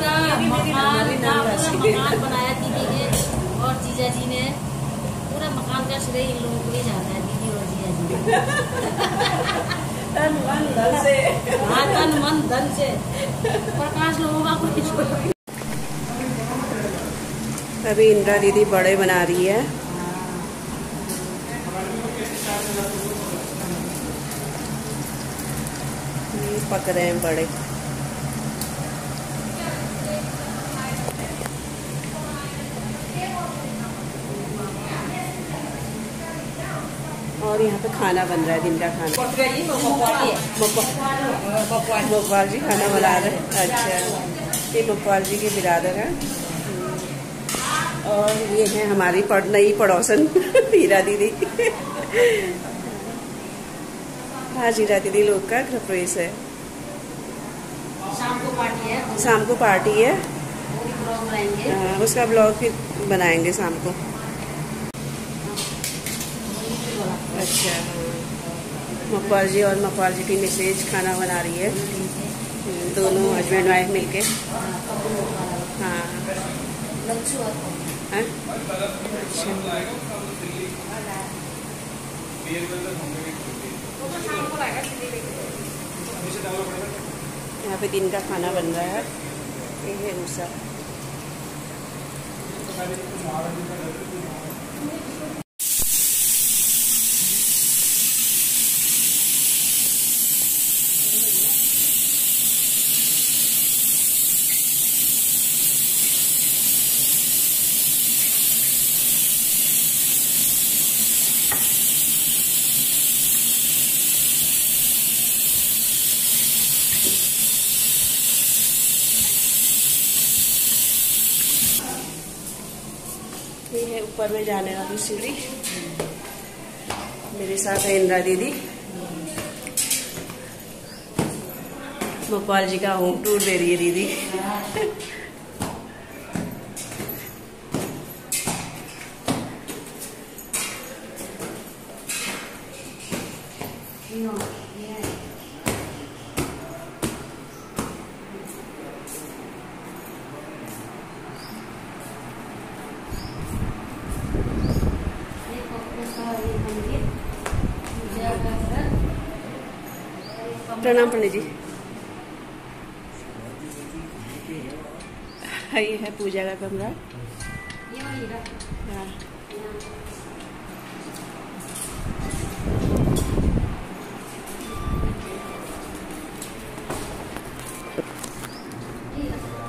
मकान का पूरा मकान बनाया दीदी ने और जीजा जी ने। पूरा मकान का श्रेय इन लोगों को ही जाता है दीदी और जीजा जी। तन मन धन से। हाँ तन मन धन से। प्रकाश लोगों का कोई अभी इंदिरा दीदी बड़े बना रही है। पक रहे हैं बड़े। और यहाँ पे खाना बन रहा है दिन का खाना। भोपाल जी खाना बना रहे हैं। अच्छा। ये भोपाल जी के बिरादर हैं। और ये है हमारी पड़ नई पड़ोसन हीरा दीदी। आज हीरा दीदी लोग का प्रवेश है शाम को पार्टी है। शाम को पार्टी है। हाँ, उसका ब्लॉग फिर बनाएँगे शाम को अच्छा मकवाल जी और मकवाल जी की मिसेज खाना बना रही है। दोनों हस्बैंड वाइफ लच्छू और हैं? यहाँ पे दिन का खाना बन रहा है। ये है ऊषा ये है ऊपर में जाने वाली सीढ़ी। मेरे साथ है इंदिरा दीदी। भोपाल जी का होम टूर दे रही है दीदी ये पप्पू का ये मंदिर पूजा का घर प्रणाम पंडित जी हाँ, का कमरा हाँ।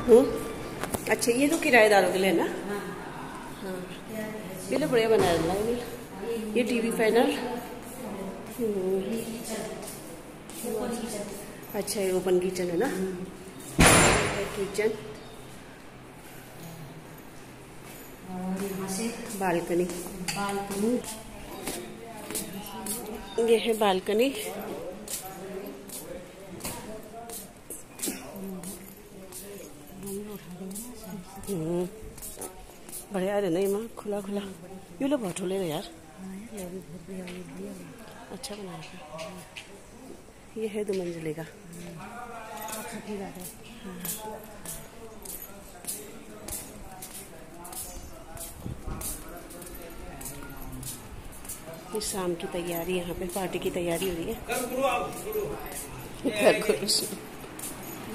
हम्म। अच्छा ये तो किराएदारों के लिए ना? हाँ। ये तो बढ़िया बनाया है ना ये टीवी पैनल हम्म, अच्छा ये ओपन किचन है ना? किचन। बालकनी। बालकनी ये है बालकनी। हम्म, बढ़िया है नहीं माँ खुला खुला। ये लो बहुत ठुले यार। अच्छा बनाया ये है दो मंजिले का ये शाम की तैयारी यहाँ पे पार्टी की तैयारी हो रही है। घर गुरु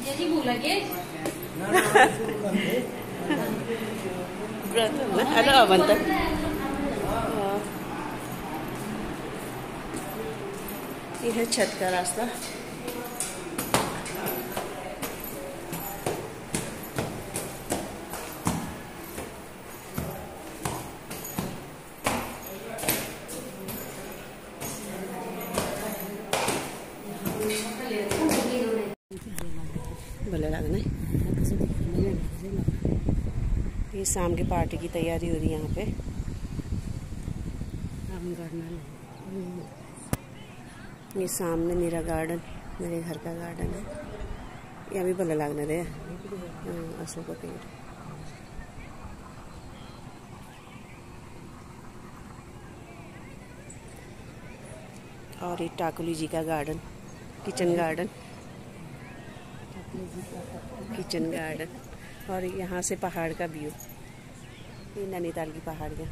हेलो भूल लगे व्रत है ना अरे अवंत ये है छत का रास्ता। शाम की पार्टी की तैयारी हो रही है यहाँ पे। हम गार्डनर ये सामने मेरा गार्डन मेरे घर का गार्डन है। यहाँ भी भले लगने दे। हाँ, अशोक का पेड़। और ये टाकुली जी का garden kitchen garden kitchen garden और यहाँ से पहाड़ का व्यू ये नैनीताल की पहाड़ियाँ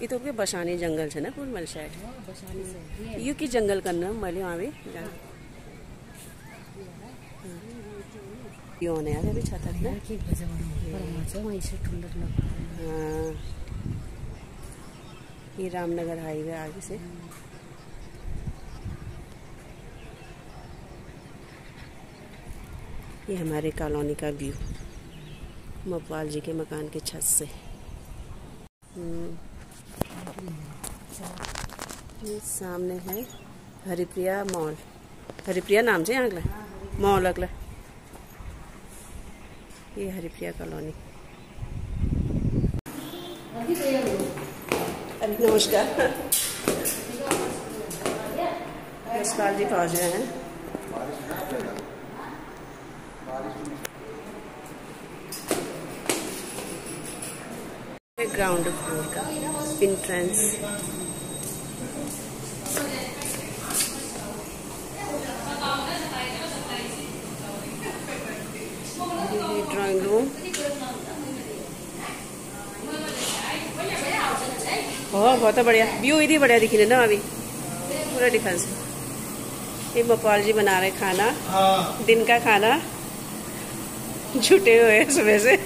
ये तो बसानी जंगल है ना पूर्ण मल शायद यू की जंगल का नाम मल वहाँ भी यो ने यार अभी छाता ना? के भजन पर से ठंडक लग हाँ। ये रामनगर हाईवे आगे से। ये हमारे कॉलोनी का व्यू। मकवाल जी के मकान के छत से। हम्म। ये सामने है हरिप्रिया मॉल। हरिप्रिया नाम से अगला? मॉल अगला। ये हरिप्रिया कॉलोनी। नमस्कार। नमस्कार जी पहुँच गए हैं। ग्राउंड फ्लोर का इंट्रेंस ड्राइंग रूम बहुत बहुत बढ़िया। व्यू इधी बढ़िया दिखी ना अभी। पूरा डिफेंस ये गोपाल जी बना रहे खाना। दिन का खाना। छुटे हुए हैं सुबह से।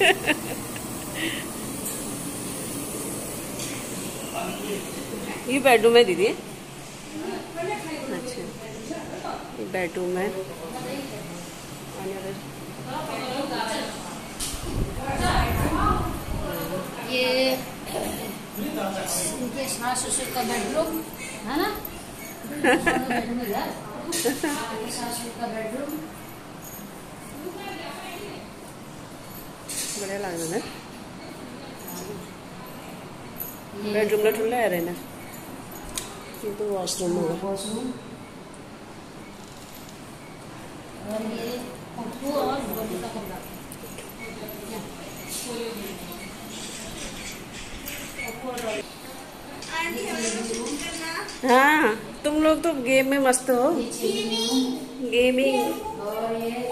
ये बेडरूम है दीदी। अच्छा। ये बेडरूम है। ये इनके सास ससुर का बेडरूम है ना? बेडरूम सास का बेडरूम बढिया लागलं ना बेडरूमला ठुलो आहे रे ना किंतु वॉशरूम होगा वॉशरूम और ये पप्पू और बबू का कमरा हाँ तुम लोग तो गेम में मस्त हो। गेमिंग और ये है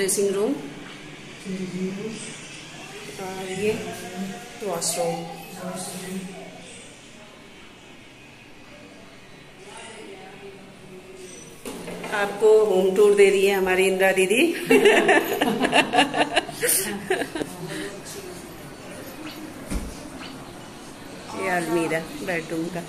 ड्रेसिंग रूम और ये वॉशरूम आपको होम टूर दे रही है हमारी इंदिरा दीदी। ये अलमीरा बेडरूम का।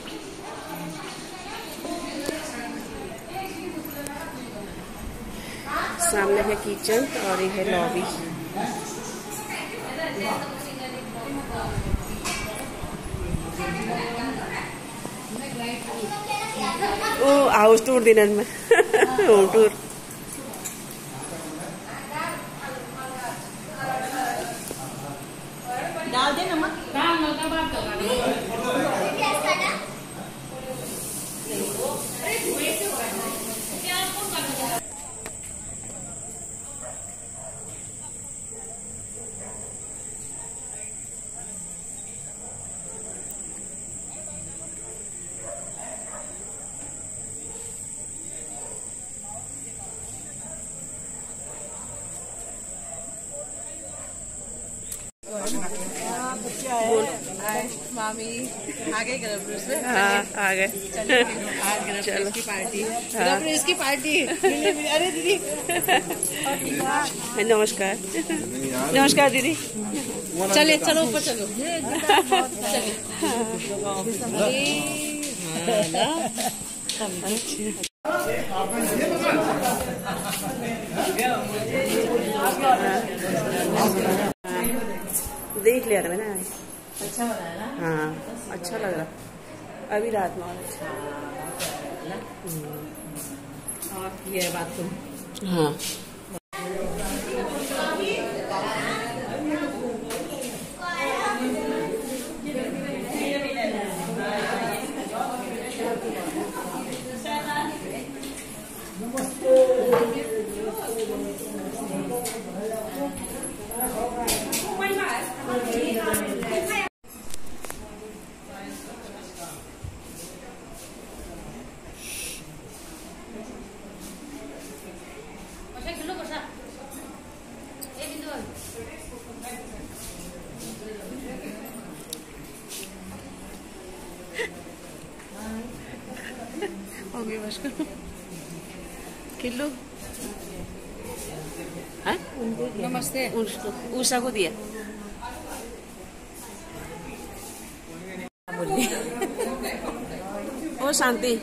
सामने है किचन और ये है लॉबी। ओ आउट टूर दिन में। टूर। गए गर्भरूस में हाँ आ गए। चलो। की पार्टी। हाँ। की पार्टी। अरे दीदी। नमस्कार। नमस्कार दीदी। चले चलो ऊपर चलो। चले देख लिया था मैंने। अच्छा बना है ना? हाँ अच्छा लग रहा। अभी रात में अच्छा और ये बात तुम हाँ। किलो हाँ नमस्ते उषा को दिया ओ शांति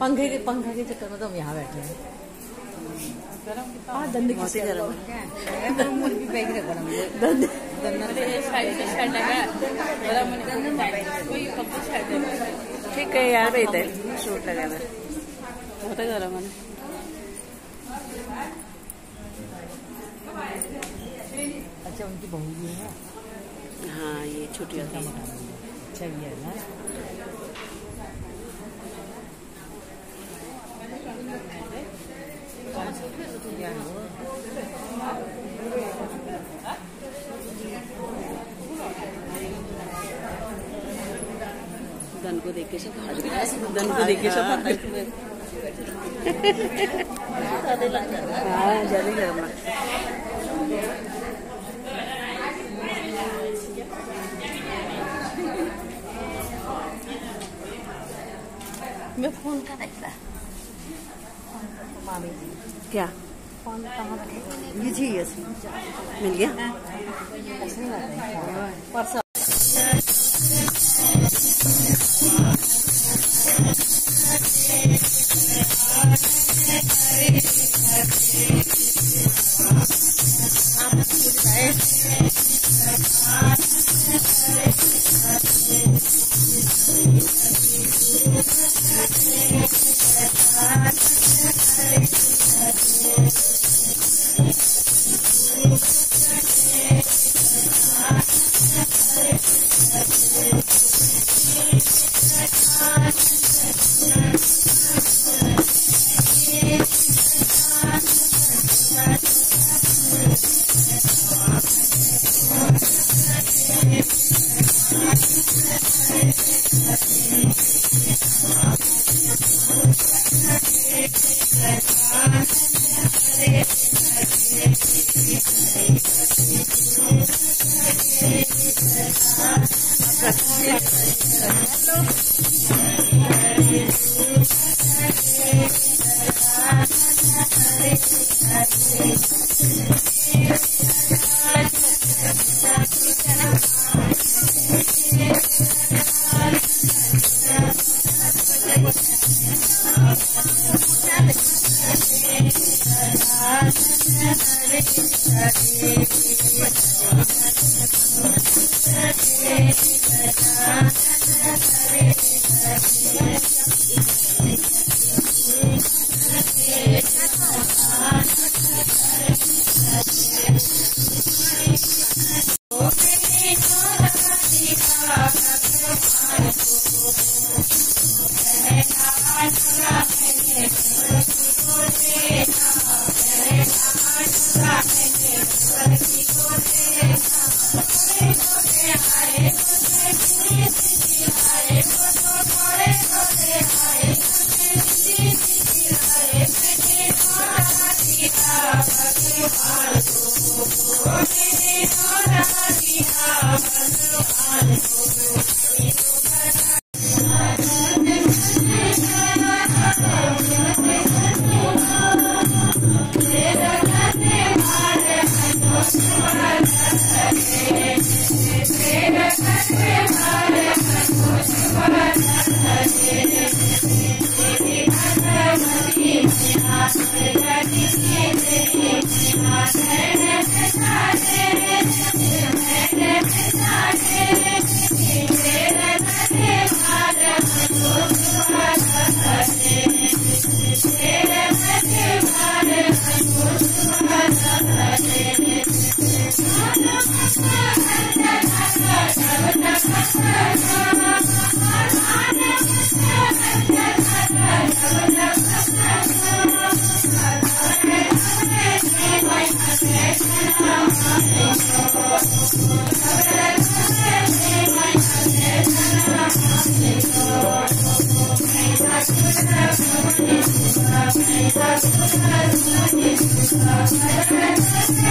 पंखे के पंखा के चक्कर में तो हम यहाँ बैठे हैं हाँ दंड बहुत ही गर्म मुर्गी गरम ठीक आहे यार येत आहे शूट लगायला बहुत गरम ना अच्छा उनकी बहू भी है हाँ ये छोटी है। अच्छा ये है ना? धन को देख के सब धन को देख के सब गए हाँ मैं फ़ोन का देख रहा मामी क्या? फ़ोन कहाँ रखे ये चाहिए मिल गया? करते हैं। परसों। Yes. Thank you.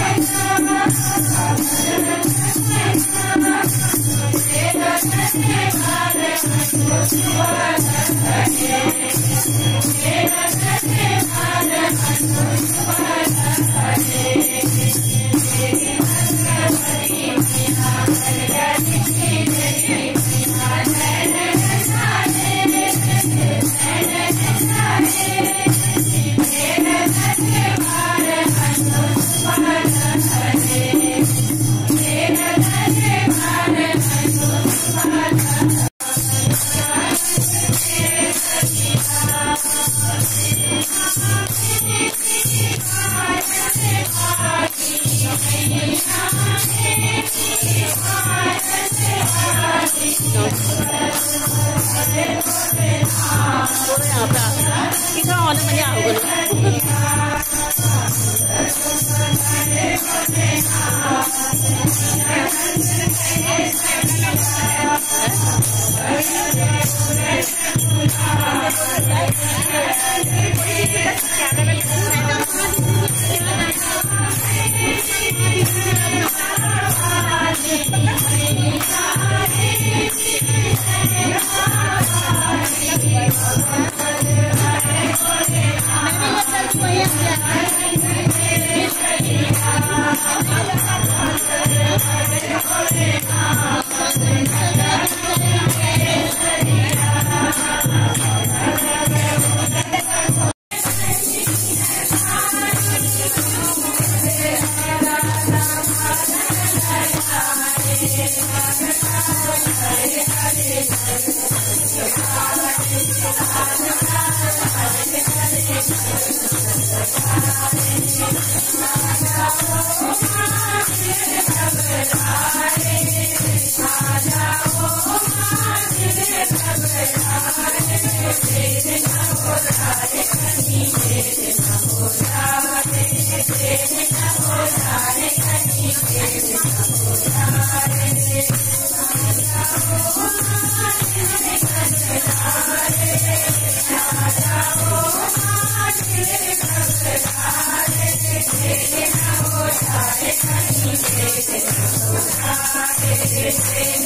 This is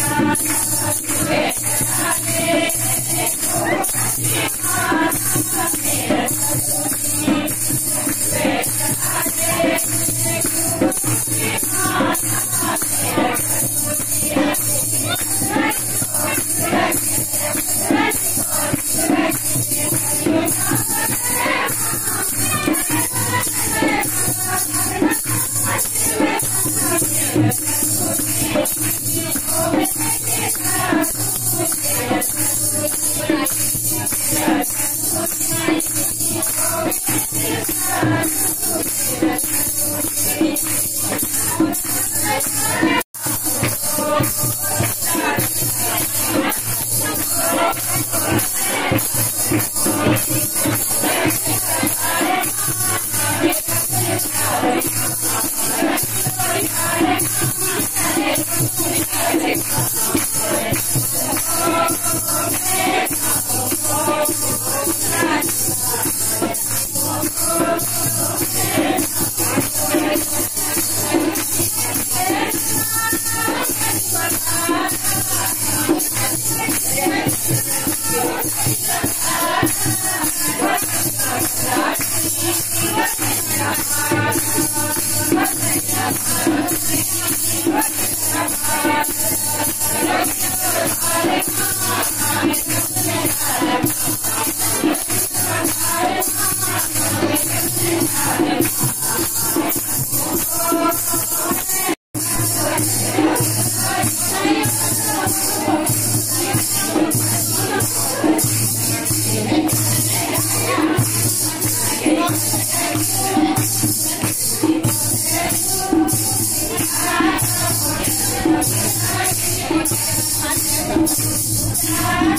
I'm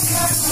Yes.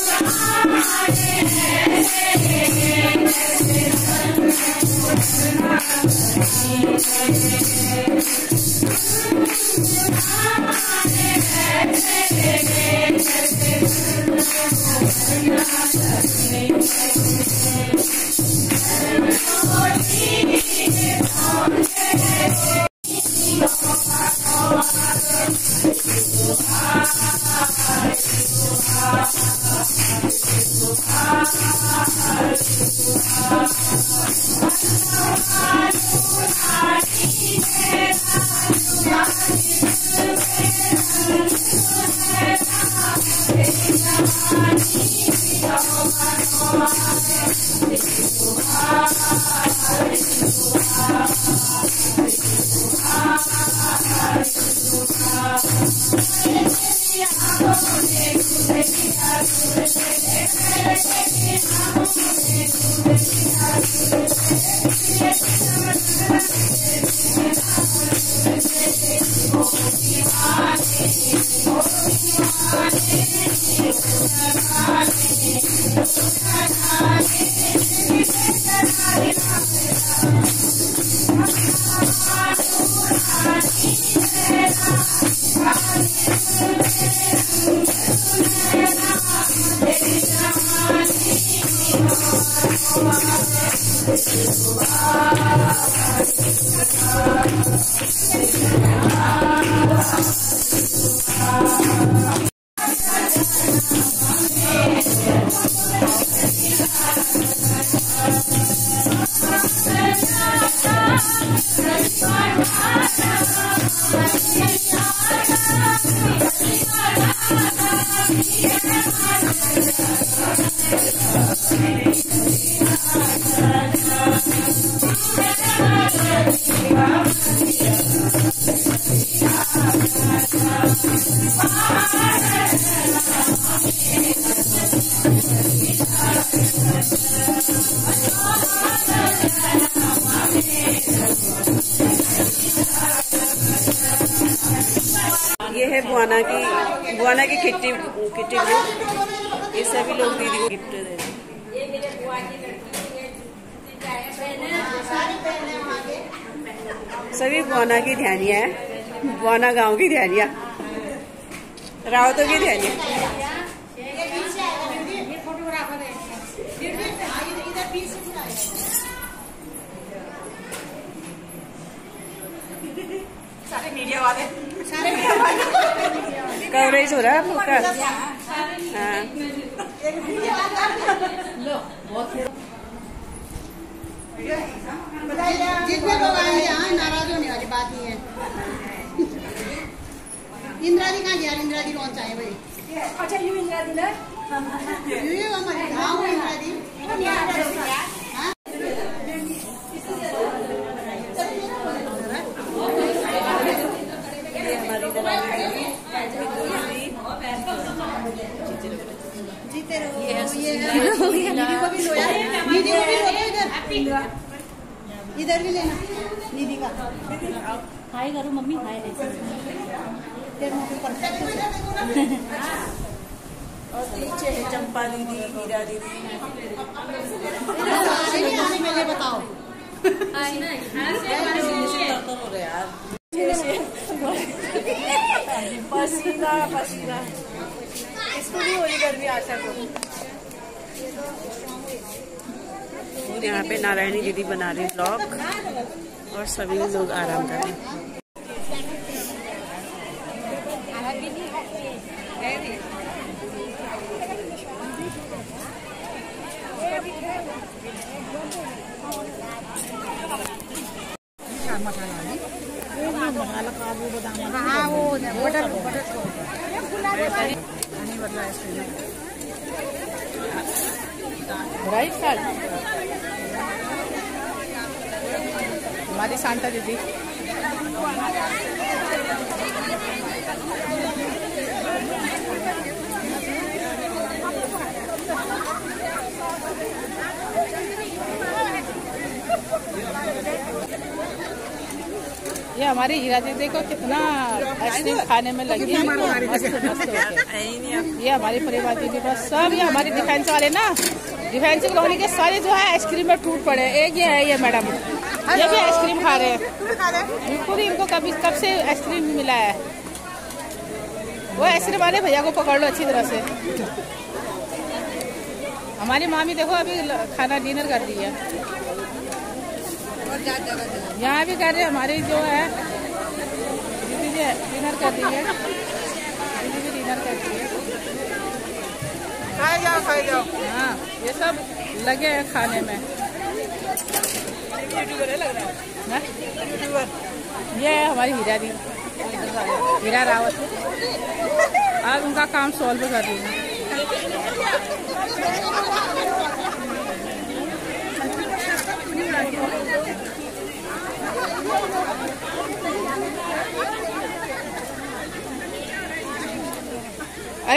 ये की किट्टी किट्टी ग्रुप ये सभी लोग दीदी को गिफ्ट दे रहे सभी बुआना की ध्यानिया है। बुआना गाँव की ध्यानिया रावतों की ध्यानिया सारे मीडिया वाले। सारे मीडिया वाले। कवरेज हो रहा है आपका हाँ जितने लोग आए यहाँ नाराज़ होने वाली बात नहीं है इंदिरा जी कहाँ गया इंदिरा जी कौन चाहे भाई अच्छा यू इंदिरा दी ना ये हमारी हाँ इंदिरा जी हाँ? जीते रहो ये है निधि को भी लो यार निधि को भी लो इधर। इधर भी लेना निधि का। हाय करो मम्मी हाय और पीछे है चंपा दीदी हीरा दीदी। लिए बताओ। यार। पसीना पसीना। इसको भी होली गर्मी आशा को यहाँ पे नारायणी दीदी बना रही ब्लॉग और सभी लोग आराम कर रहे हैं। बटर राइट साइड हमारी शांता दीदी। ये हमारी हीरा दीदी को कितना आइसक्रीम खाने में लगी है। मस्त मस्त ये हमारी परिवार दीदी बस सब ये हमारी डिफेंस वाले ना। डिफेंस कॉलोनी के सारे जो है आइसक्रीम में टूट पड़े एक ये है ये मैडम। ये भी आइसक्रीम खा रहे हैं। बिल्कुल ही? इनको कभी कब से आइसक्रीम मिला है? वो आइसक्रीम वाले भैया को पकड़ लो अच्छी तरह से। हमारी मामी देखो अभी खाना डिनर कर दी है। यहाँ भी कर रहे हैं हमारी जो है डिनर कर दी है। डिनर कर दी है। खाए जाओ खाए जाओ हाँ ये सब लगे हैं खाने में? ये है हमारी हीरा दी। हीरा रावत। आज उनका काम सॉल्व कर रही है।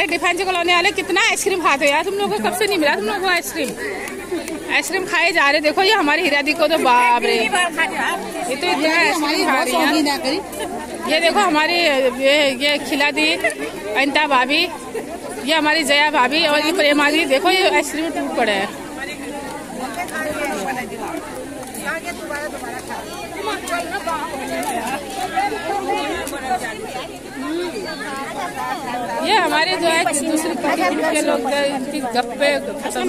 अरे डिफेंस कॉलोनी वाले कितना आइसक्रीम खाते हो यार तुम लोगों को? कब से नहीं मिला तुम लोगों को आइसक्रीम? आइसक्रीम खाए जा रहे देखो ये हमारी हीरा दी को तो बाप रे। ये तो इतना आइसक्रीम खा रही है। ये देखो हमारी ये ये खिला दी अनिता भाभी। ये हमारी जया भाभी और ये प्रेमा दी। देखो ये आइसक्रीम टूट पड़े हैं। ये हमारे जो है दूसरे के लोग इनकी गप्पे खत्म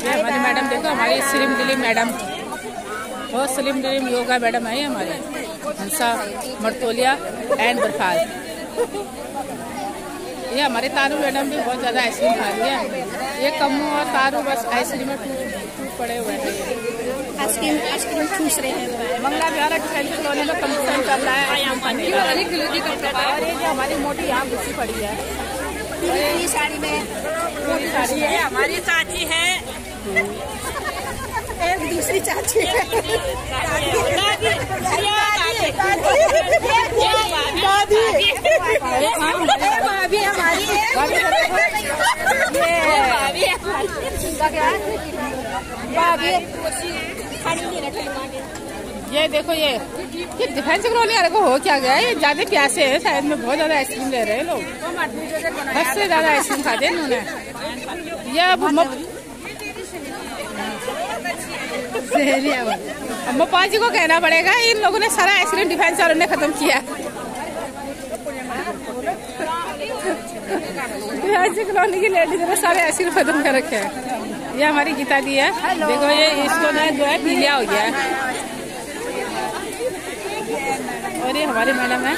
हमारी मैडम देखो, हमारी स्लिम दिलीम मैडम। बहुत स्लिम दिलीम योगा मैडम है हमारे। हंसा, मरतोलिया एंड बरफाल ये हमारे तारू मैडम भी बहुत ज़्यादा आइसक्रीम खा रही है। ये कम्मू और तारू बस आइसक्रीम में टूट पड़े हुए हैं। आइसक्रीम आइसक्रीम चूस रहे हैं। मंगला बिहार डिफेंस कॉलोनी में कंपटीशन चल रहा है। आम खाने और ये जो हमारी मोटी यहाँ घुसी पड़ी है। पीली साड़ी में मोटी साड़ी है हमारी चाची है। एक दूसरी चाची है। भाभी हमारी भाभी ये देखो ये ये डिफेंस कॉलोनी वाले को हो क्या गया? ये ज़्यादा प्यासे है, शायद में बहुत ज़्यादा आइसक्रीम ले रहे हैं लोग। हद से ज़्यादा आइसक्रीम खाते हैं इन्होंने। ये अब म- अब जी को कहना पड़ेगा, इन लोगों ने सारा आइसक्रीम डिफेंस वालों ने खत्म किया। की लेडीज़ ने सारे आइसक्रीम खत्म कर रखे हैं। ये हमारी गीता दी है। देखो ये इसको ना जो है पीलिया हो गया है। और ये हमारी मैडम है।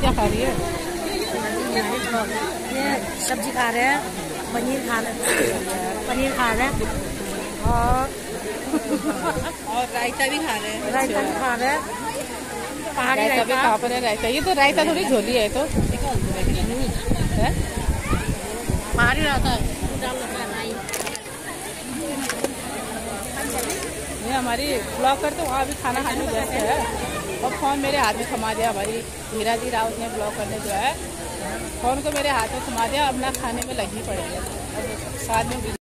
क्या खा रही है? ये सब्ज़ी खा रहे हैं पनीर खा रहे पनीर खा रहे हैं और और रायता भी खा रहे हैं। रायता भी खा रहे हैं। पहाड़ी रायता। भी रायता है। ये तो रायता थोड़ी झोली है तो। पहाड़ी रायता है। ये हमारी ब्लॉकर तो वहाँ भी खाना खाने में व्यस्त है। और फ़ोन मेरे हाथ में थमा दिया हमारी हीरा दी राउत ने ब्लॉकर ने जो है। फ़ोन को मेरे हाथ में थमा दिया अब ना खाने में लगी पड़ेगी। साथ में